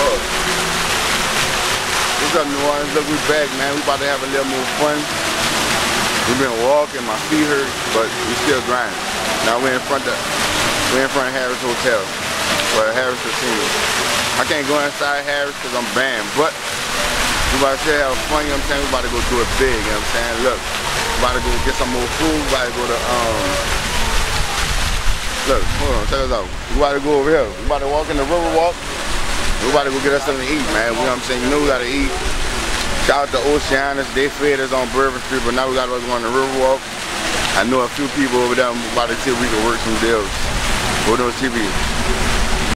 hard. What's up, New Orleans? Look, we back, man. We about to have a little more fun. We've been walking, my feet hurt, but we still grinding. Now we're in front of we're in front of Harrah's Hotel, for Harrah's Casino. I can't go inside Harrah's because I'm banned, but we about to have fun, you know what I'm saying? We about to go do it big, you know what I'm saying? Look, we about to go get some more food, we about to go to um Look, hold on, check us out. We about to go over here. We about to walk in the river walk. We about to go get us something to eat, man. You know what I'm saying? You know we gotta eat. Shout out to Oceana's. They fed us on Bourbon Street, but now we gotta go on the Riverwalk. I know a few people over there. I'm about to see if we can work some deals. Hold on TV.